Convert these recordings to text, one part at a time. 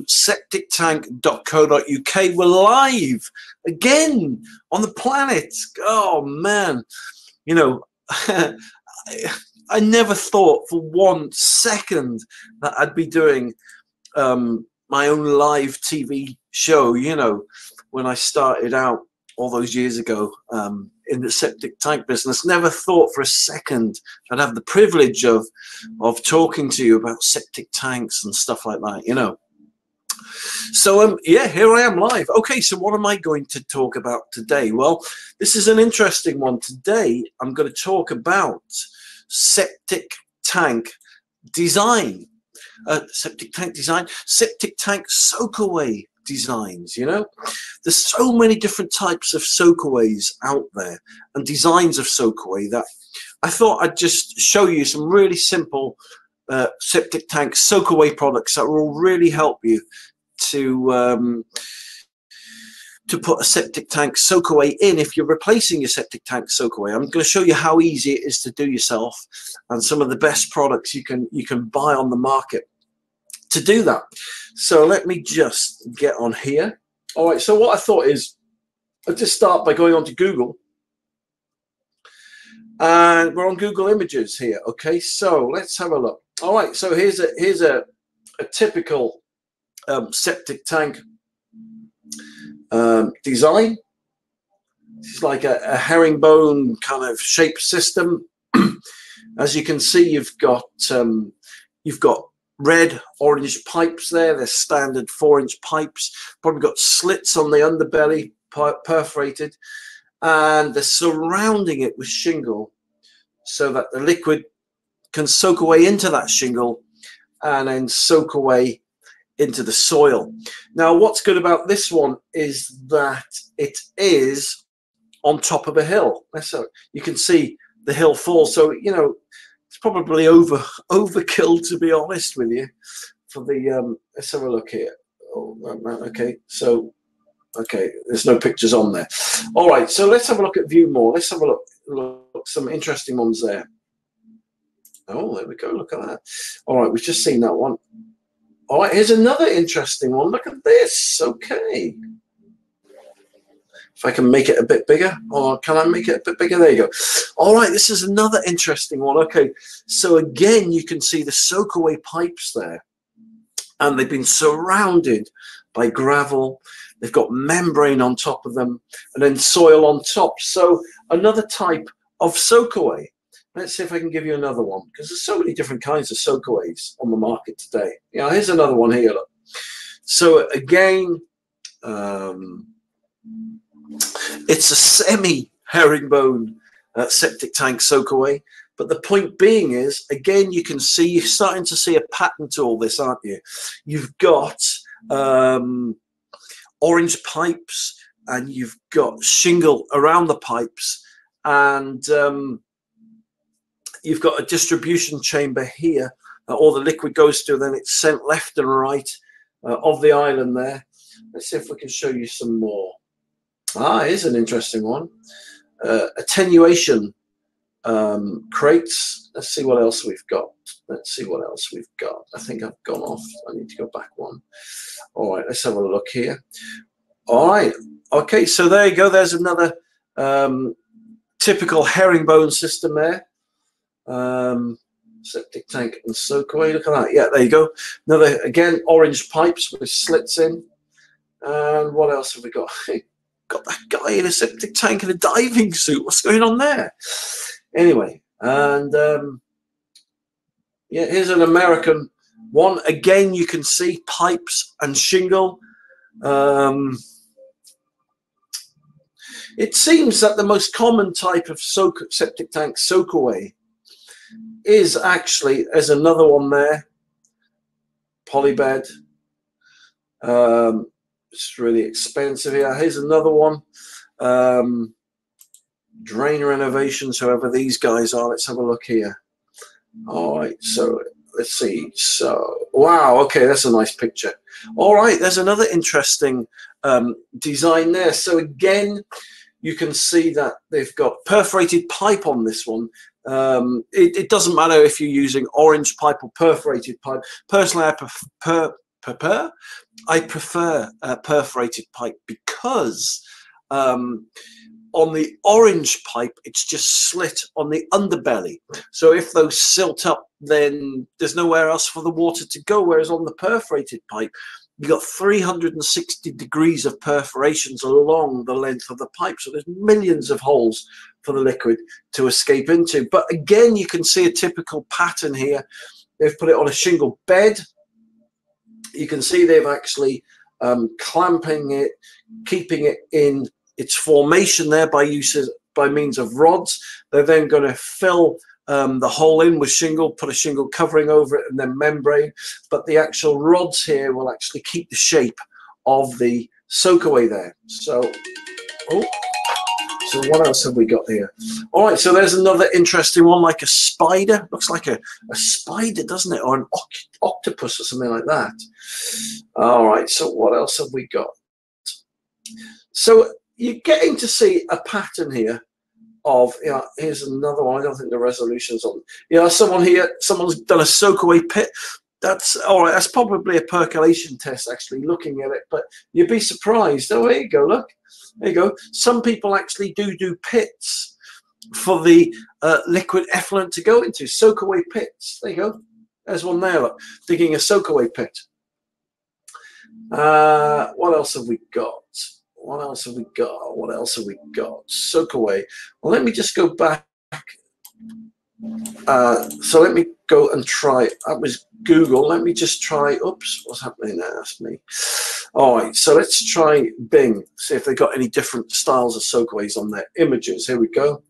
septictank.co.uk. We're live again on the planet. Oh man, you know, I, I, never thought for one second that I'd be doing um, my own live TV show. You know, when I started out all those years ago um, in the septic tank business. Never thought for a second I'd have the privilege of of talking to you about septic tanks and stuff like that. You know. So um, yeah, here I am live. Okay, so what am I going to talk about today? Well, this is an interesting one. Today I'm going to talk about septic tank design. Uh, septic tank design, septic tank soakaway designs you know there's so many different types of soakaways out there and designs of soakaway that i thought i'd just show you some really simple uh, septic tank soakaway products that will really help you to um, to put a septic tank soakaway in if you're replacing your septic tank soakaway i'm going to show you how easy it is to do yourself and some of the best products you can you can buy on the market to do that. So let me just get on here. All right, so what I thought is I'll just start by going on to Google. And we're on Google Images here. Okay, so let's have a look. All right, so here's a here's a, a typical um, septic tank um, design. It's like a, a herringbone kind of shape system. As you can see, you've got um, you've got red orange pipes there they're standard four inch pipes probably got slits on the underbelly perforated and they're surrounding it with shingle so that the liquid can soak away into that shingle and then soak away into the soil now what's good about this one is that it is on top of a hill so you can see the hill fall so you know it's probably over overkill to be honest with you. For the um, let's have a look here. Oh, okay, so okay, there's no pictures on there. All right, so let's have a look at view more. Let's have a look. Look, some interesting ones there. Oh, there we go. Look at that. All right, we've just seen that one. All right, here's another interesting one. Look at this. Okay if I can make it a bit bigger or can I make it a bit bigger there you go all right this is another interesting one okay so again you can see the soakaway pipes there and they've been surrounded by gravel they've got membrane on top of them and then soil on top so another type of soakaway let's see if I can give you another one because there's so many different kinds of soakaways on the market today yeah here's another one here look. so again um, it's a semi herringbone uh, septic tank soakaway. But the point being is, again, you can see you're starting to see a pattern to all this, aren't you? You've got um, orange pipes and you've got shingle around the pipes and um, you've got a distribution chamber here that all the liquid goes to, then it's sent left and right uh, of the island there. Let's see if we can show you some more. Ah, here's an interesting one. Uh, attenuation um, crates. Let's see what else we've got. Let's see what else we've got. I think I've gone off. I need to go back one. All right, let's have a look here. All right. Okay, so there you go. There's another um, typical herringbone system there. Um, septic tank and soakaway. Look at that. Yeah, there you go. Another, again, orange pipes with slits in. And what else have we got? got that guy in a septic tank and a diving suit. What's going on there? Anyway, and um, yeah, here's an American one. Again, you can see pipes and shingle. Um, it seems that the most common type of soak, septic tank soakaway is actually, there's another one there, polybed. Um, it's really expensive here. Here's another one. Um, drain renovations, whoever these guys are. Let's have a look here. All right, so let's see. So, wow, okay, that's a nice picture. All right, there's another interesting um, design there. So again, you can see that they've got perforated pipe on this one. Um, it, it, doesn't matter if you're using orange pipe or perforated pipe. Personally, I prefer, prefer. I prefer a perforated pipe because um, on the orange pipe, it's just slit on the underbelly. So if those silt up, then there's nowhere else for the water to go. Whereas on the perforated pipe, you've got 360 degrees of perforations along the length of the pipe. So there's millions of holes for the liquid to escape into. But again, you can see a typical pattern here. They've put it on a shingle bed. You can see they've actually um, clamping it, keeping it in its formation there by uses by means of rods. They're then going to fill um, the hole in with shingle, put a shingle covering over it and then membrane. But the actual rods here will actually keep the shape of the soakaway there. So, oh, so what else have we got here? All right, so there's another interesting one, like a spider. Looks like a, a spider, doesn't it? Or an octopus or something like that. All right, so what else have we got? So you're getting to see a pattern here of you know here's another one i don't think the resolution's on. You know someone here someone's done a soak away pit. That's all right that's probably a percolation test actually looking at it but you'd be surprised. Oh there you go look. There you go. Some people actually do do pits for the uh, liquid effluent to go into soak away pits. There you go. There's one there look digging a soak away pit. Uh, what else have we got what else have we got? What else have we got? Soak away. Well, let me just go back. Uh, so let me go and try. That was Google. Let me just try. Oops, what's happening there? That's me. All right, so let's try Bing. See if they got any different styles of soakaways on their images. Here we go.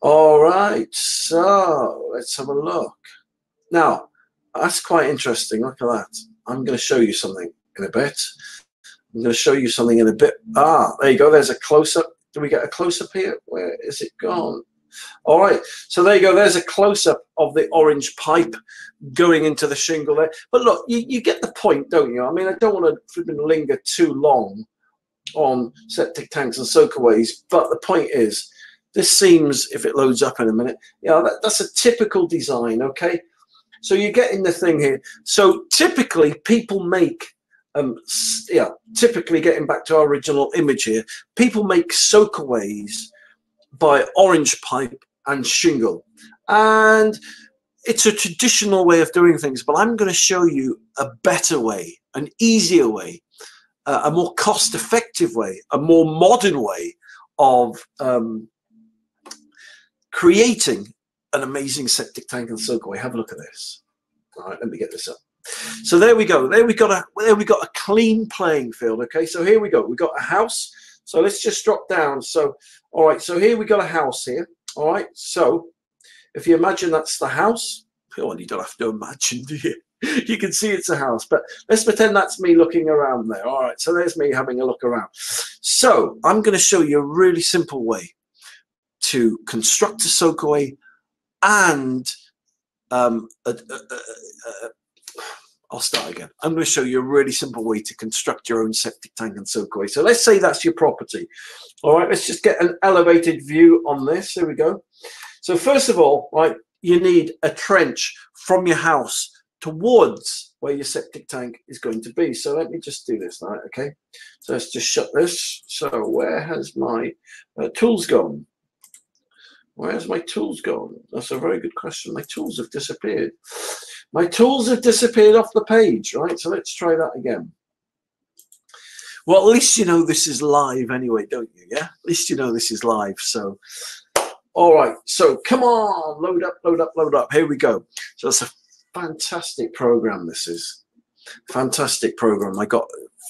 All right, so let's have a look. Now, that's quite interesting. Look at that. I'm going to show you something in a bit. I'm going to show you something in a bit. Ah, there you go. There's a close-up. Do we get a close-up here? Where is it gone? All right. So there you go. There's a close-up of the orange pipe going into the shingle there. But look, you, you get the point, don't you? I mean, I don't want to linger too long on septic tanks and soakaways, but the point is, this seems, if it loads up in a minute, yeah, you know, that, that's a typical design, okay? So you're getting the thing here. So typically people make um, yeah, typically getting back to our original image here, people make soakaways by orange pipe and shingle. And it's a traditional way of doing things, but I'm going to show you a better way, an easier way, uh, a more cost effective way, a more modern way of um, creating an amazing septic tank and soakaway. Have a look at this. All right, let me get this up. So there we go. There we got a there we got a clean playing field. Okay, so here we go. We got a house. So let's just drop down. So all right. So here we got a house here. All right. So if you imagine that's the house, oh, you don't have to imagine, do you? You can see it's a house, but let's pretend that's me looking around there. All right. So there's me having a look around. So I'm going to show you a really simple way to construct a soakaway and um, a, a, a, I'll start again. I'm going to show you a really simple way to construct your own septic tank and soakaway. So let's say that's your property. All right, let's just get an elevated view on this. Here we go. So first of all, right, you need a trench from your house towards where your septic tank is going to be. So let me just do this now, okay? So let's just shut this. So where has my uh, tools gone? Where's my tools gone? That's a very good question. My tools have disappeared. My tools have disappeared off the page, right? So let's try that again. Well, at least you know this is live anyway, don't you? Yeah, at least you know this is live. So, all right. So come on, load up, load up, load up. Here we go. So it's a fantastic program. This is fantastic program. I got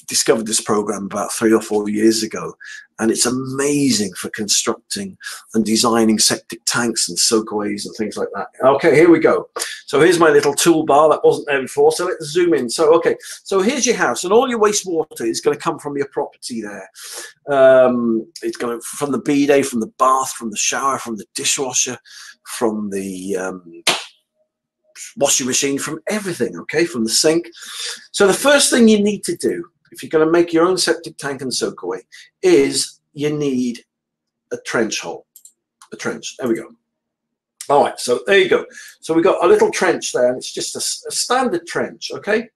discovered this program about three or four years ago, and it's amazing for constructing and designing septic tanks and soakaways and things like that. Okay, here we go. So here's my little toolbar that wasn't there before. So let's zoom in. So, okay, so here's your house, and all your wastewater is going to come from your property there. Um, it's going from the bidet, from the bath, from the shower, from the dishwasher, from the um, washing machine, from everything, okay, from the sink. So the first thing you need to do if you're going to make your own septic tank and soakaway, is you need a trench hole. A trench. There we go. All right, so there you go. So we've got a little trench there, and it's just a, a standard trench, okay?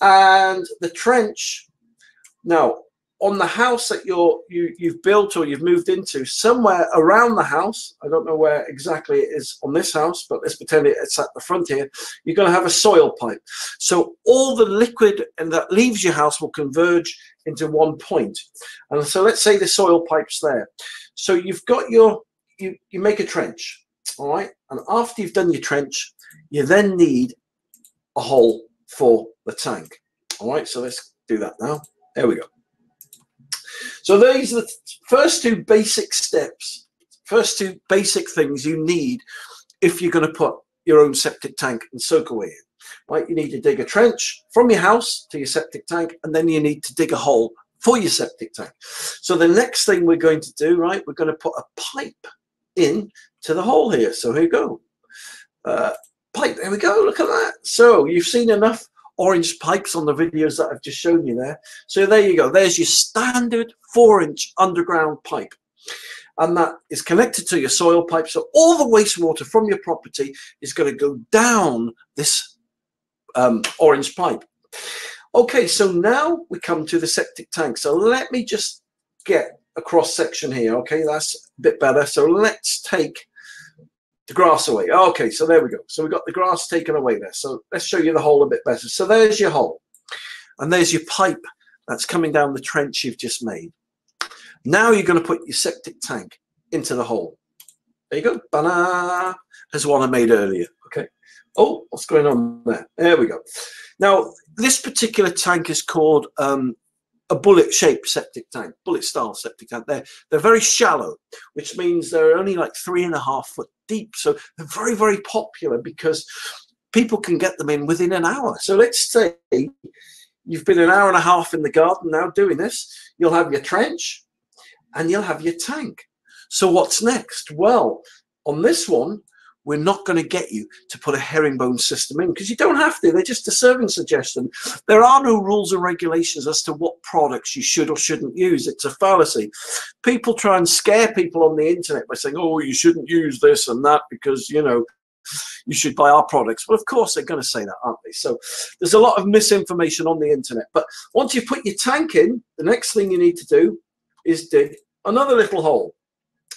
and the trench. Now, on the house that you're you you've built or you've moved into somewhere around the house i don't know where exactly it is on this house but let's pretend it's at the front here you're going to have a soil pipe. So all the liquid and that leaves your house will converge into one point. And so let's say the soil pipe's there. So you've got your you you make a trench all right? And after you've done your trench you then need a hole for the tank. All right so let's do that now. There we go so these are the first two basic steps, first two basic things you need if you're going to put your own septic tank and soak away in. Right, you need to dig a trench from your house to your septic tank, and then you need to dig a hole for your septic tank. So the next thing we're going to do, right, we're going to put a pipe in to the hole here. So here you go. Uh, pipe, there we go, look at that. So you've seen enough orange pipes on the videos that I've just shown you there. So there you go. There's your standard four inch underground pipe. And that is connected to your soil pipe. So all the wastewater from your property is going to go down this um, orange pipe. Okay, so now we come to the septic tank. So let me just get a cross section here. Okay, that's a bit better. So let's take the grass away. Okay, so there we go. So we've got the grass taken away there. So let's show you the hole a bit better. So there's your hole. And there's your pipe that's coming down the trench you've just made. Now you're going to put your septic tank into the hole. There you go. Banana. There's one I made earlier. Okay. Oh, what's going on there? There we go. Now, this particular tank is called um, a bullet shaped septic tank, bullet style septic tank. They're, they're very shallow, which means they're only like three and a half foot deep. So they're very, very popular because people can get them in within an hour. So let's say you've been an hour and a half in the garden now doing this, you'll have your trench and you'll have your tank. So what's next? Well, on this one, we're not going to get you to put a herringbone system in because you don't have to. They're just a serving suggestion. There are no rules or regulations as to what products you should or shouldn't use. It's a fallacy. People try and scare people on the internet by saying, oh, you shouldn't use this and that because, you know, you should buy our products. Well, of course, they're going to say that, aren't they? So there's a lot of misinformation on the internet. But once you put your tank in, the next thing you need to do is dig another little hole.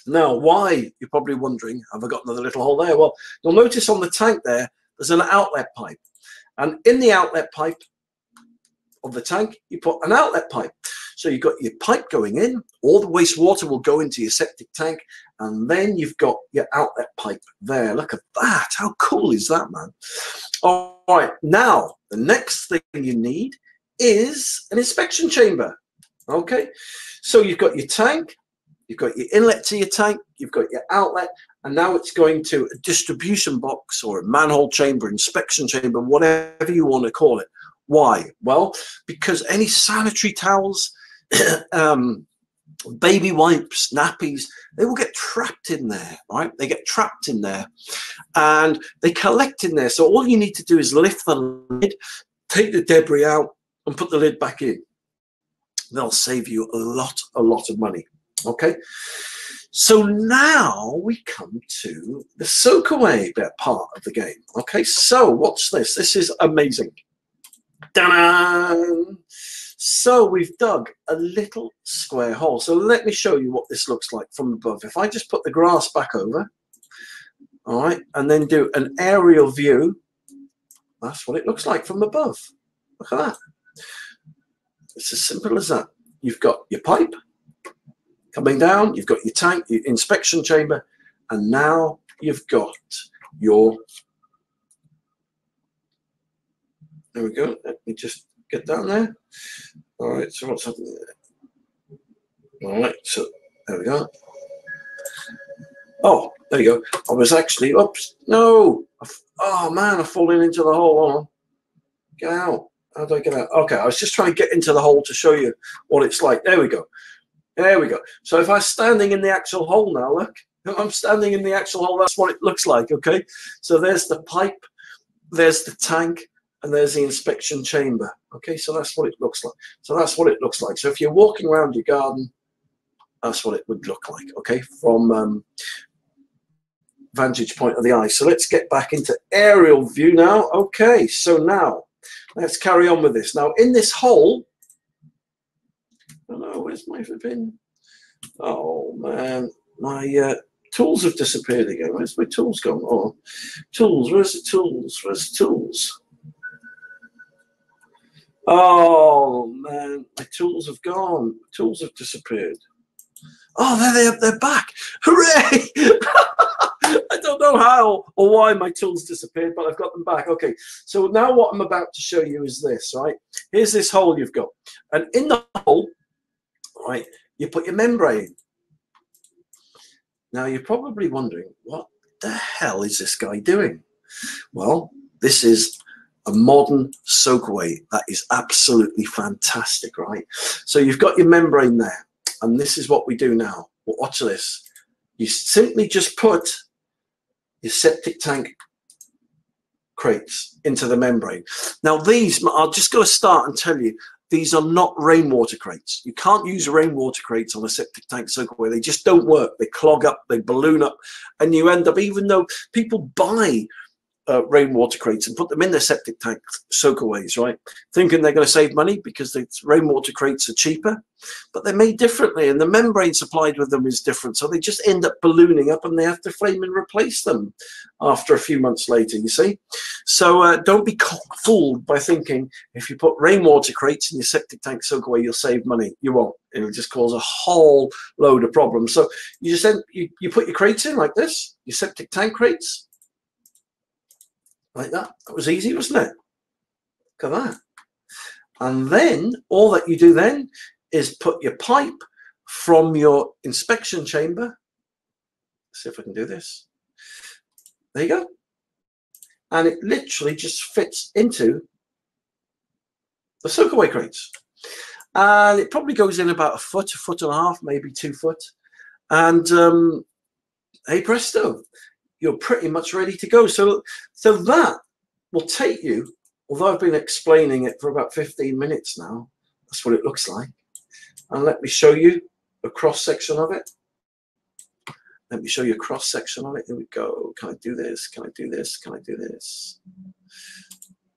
Now, why, you're probably wondering, have I got another little hole there? Well, you'll notice on the tank there, there's an outlet pipe. And in the outlet pipe of the tank, you put an outlet pipe. So you've got your pipe going in, all the wastewater will go into your septic tank, and then you've got your outlet pipe there. Look at that. How cool is that, man? All right, now, the next thing you need is an inspection chamber. Okay, so you've got your tank, You've got your inlet to your tank, you've got your outlet, and now it's going to a distribution box or a manhole chamber, inspection chamber, whatever you want to call it. Why? Well, because any sanitary towels, um, baby wipes, nappies, they will get trapped in there, right? They get trapped in there and they collect in there. So all you need to do is lift the lid, take the debris out and put the lid back in. They'll save you a lot, a lot of money. Okay, so now we come to the soak away bit part of the game. Okay, so what's this? This is amazing. Ta-da! So we've dug a little square hole. So let me show you what this looks like from above. If I just put the grass back over, all right, and then do an aerial view, that's what it looks like from above. Look at that. It's as simple as that. You've got your pipe, Coming down, you've got your tank, your inspection chamber, and now you've got your, there we go, let me just get down there. All right, so what's happening there? All right, so there we go. Oh, there you go. I was actually, oops, no. Oh man, I've fallen into the hole. on. Get out. How do I get out? Okay, I was just trying to get into the hole to show you what it's like. There we go. There we go. So if I'm standing in the actual hole now, look, I'm standing in the actual hole. That's what it looks like, okay? So there's the pipe, there's the tank, and there's the inspection chamber. Okay, so that's what it looks like. So that's what it looks like. So if you're walking around your garden, that's what it would look like, okay, from um, vantage point of the eye. So let's get back into aerial view now. Okay, so now let's carry on with this. Now, in this hole, no, where's my flipping? Oh man, my uh, tools have disappeared again. Where's my tools gone? Oh, tools, where's the tools? Where's the tools? Oh man, my tools have gone. Tools have disappeared. Oh, there they are. They're back. Hooray! I don't know how or why my tools disappeared, but I've got them back. Okay, so now what I'm about to show you is this, right? Here's this hole you've got. And in the hole, right, you put your membrane. Now you're probably wondering, what the hell is this guy doing? Well, this is a modern soakaway that is absolutely fantastic, right? So you've got your membrane there, and this is what we do now. Well, watch this. You simply just put your septic tank crates into the membrane. Now these, I'll just go to start and tell you, these are not rainwater crates. You can't use rainwater crates on a septic tank soakaway. They just don't work. They clog up, they balloon up, and you end up, even though people buy uh, rainwater crates and put them in their septic tank soakaways, right? Thinking they're going to save money because the rainwater crates are cheaper, but they're made differently and the membrane supplied with them is different. So they just end up ballooning up and they have to flame and replace them after a few months later, you see? So uh, don't be fooled by thinking if you put rainwater crates in your septic tank soakaway, you'll save money. You won't. It'll just cause a whole load of problems. So you just end, you, you put your crates in like this, your septic tank crates, like that. That was easy, wasn't it? Look at that. And then all that you do then is put your pipe from your inspection chamber. Let's see if I can do this. There you go. And it literally just fits into the soakaway crates. And it probably goes in about a foot, a foot and a half, maybe two foot. And um, hey presto, you're pretty much ready to go. So, so that will take you, although I've been explaining it for about 15 minutes now, that's what it looks like. And let me show you a cross section of it. Let me show you a cross section of it. Here we go. Can I do this? Can I do this? Can I do this?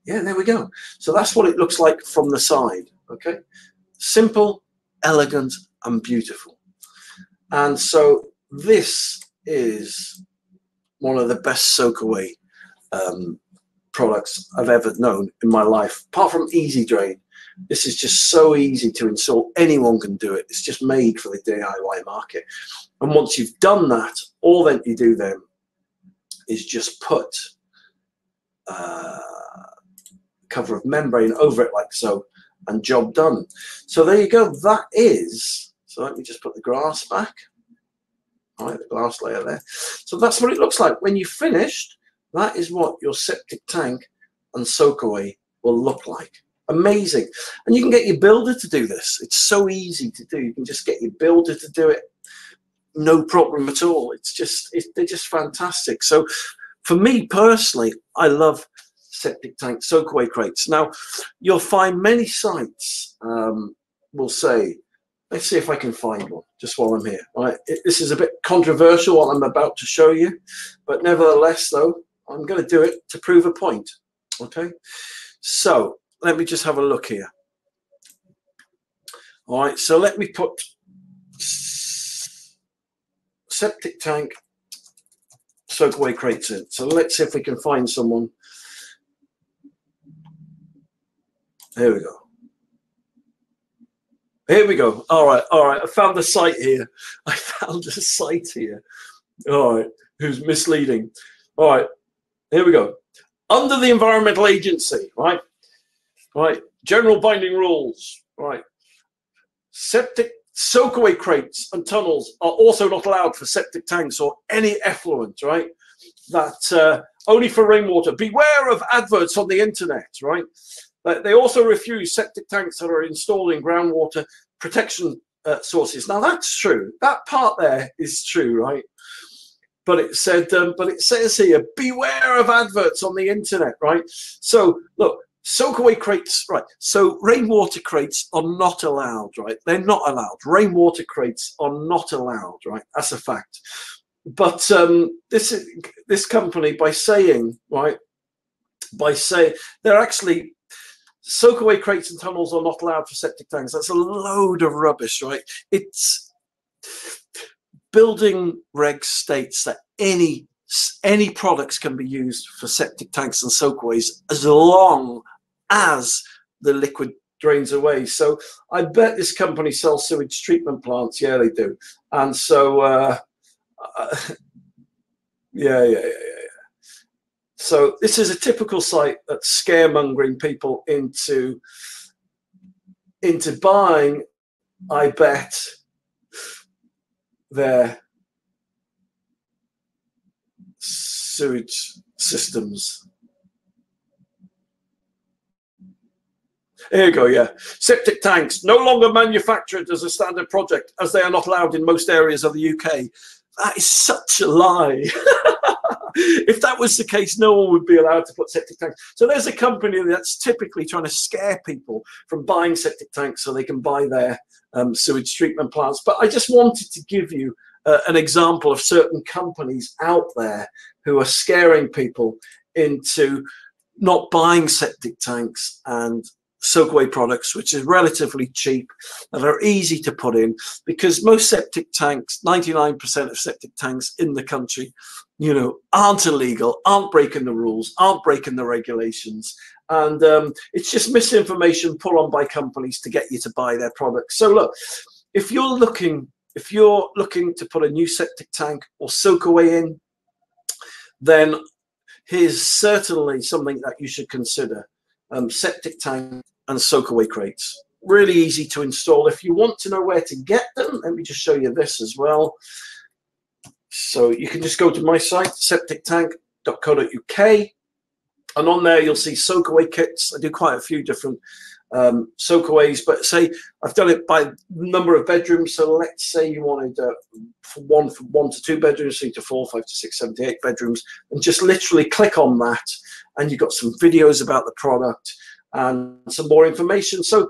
Yeah, there we go. So that's what it looks like from the side. Okay. Simple, elegant, and beautiful. And so this is one of the best soakaway um, products I've ever known in my life, apart from Easy Drain. This is just so easy to install. Anyone can do it. It's just made for the DIY market. And once you've done that, all that you do then is just put uh, cover of membrane over it like so, and job done. So there you go. That is, so let me just put the grass back right, the glass layer there. So that's what it looks like. When you've finished, that is what your septic tank and soakaway will look like. Amazing. And you can get your builder to do this. It's so easy to do. You can just get your builder to do it. No problem at all. It's just, it, they're just fantastic. So for me personally, I love septic tank soakaway crates. Now, you'll find many sites um, will say, Let's see if I can find one just while I'm here. Right, it, this is a bit controversial what I'm about to show you, but nevertheless, though, I'm going to do it to prove a point. Okay, so let me just have a look here. All right, so let me put septic tank soakaway crates in. So let's see if we can find someone. There we go. Here we go. All right, all right. I found the site here. I found a site here. All right, who's misleading? All right, here we go. Under the Environmental Agency, right? Right, general binding rules, right? Septic soakaway crates and tunnels are also not allowed for septic tanks or any effluent, right? That uh, only for rainwater. Beware of adverts on the internet, right? They also refuse septic tanks that are installing groundwater protection uh, sources. Now that's true. That part there is true, right? But it said, um, but it says here, beware of adverts on the internet, right? So look, soakaway crates, right? So rainwater crates are not allowed, right? They're not allowed. Rainwater crates are not allowed, right? That's a fact. But um, this this company, by saying, right, by saying they're actually soakaway crates and tunnels are not allowed for septic tanks. That's a load of rubbish, right? It's building reg states that any any products can be used for septic tanks and soakaways as long as the liquid drains away. So I bet this company sells sewage treatment plants. Yeah, they do. And so, uh, uh, yeah, yeah, yeah, yeah. So this is a typical site that's scaremongering people into into buying, I bet, their sewage systems. Here you go, yeah. Septic tanks, no longer manufactured as a standard project, as they are not allowed in most areas of the UK. That is such a lie. if that was the case, no one would be allowed to put septic tanks. So there's a company that's typically trying to scare people from buying septic tanks so they can buy their um, sewage treatment plants. But I just wanted to give you uh, an example of certain companies out there who are scaring people into not buying septic tanks and soakaway products, which is relatively cheap and are easy to put in because most septic tanks, 99% of septic tanks in the country, you know, aren't illegal, aren't breaking the rules, aren't breaking the regulations. And um, it's just misinformation put on by companies to get you to buy their products. So look, if you're looking, if you're looking to put a new septic tank or soakaway in, then here's certainly something that you should consider. Um, septic tank and soakaway crates. Really easy to install. If you want to know where to get them, let me just show you this as well. So you can just go to my site, septictank.co.uk, and on there you'll see soakaway kits. I do quite a few different um, soakaways, but say I've done it by number of bedrooms. So let's say you wanted uh, one from one to two bedrooms, three to four, five to six, seven to eight bedrooms, and just literally click on that, and you've got some videos about the product and some more information. So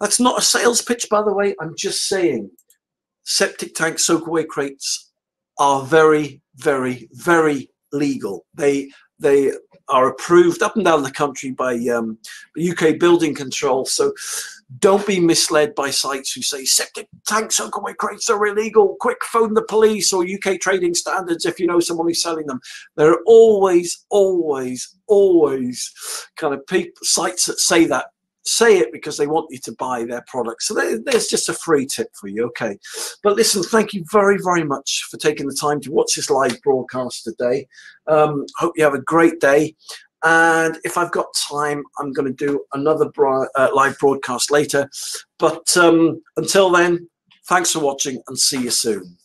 that's not a sales pitch, by the way. I'm just saying septic tank soakaway crates are very, very, very legal. They they are approved up and down the country by um, UK building control. So don't be misled by sites who say septic tanks tank soakaway crates are illegal. Quick, phone the police or UK trading standards if you know someone who's selling them. There are always, always, always kind of people, sites that say that say it because they want you to buy their product. So there's just a free tip for you. Okay. But listen, thank you very, very much for taking the time to watch this live broadcast today. Um, hope you have a great day. And if I've got time, I'm going to do another uh, live broadcast later. But um, until then, thanks for watching and see you soon.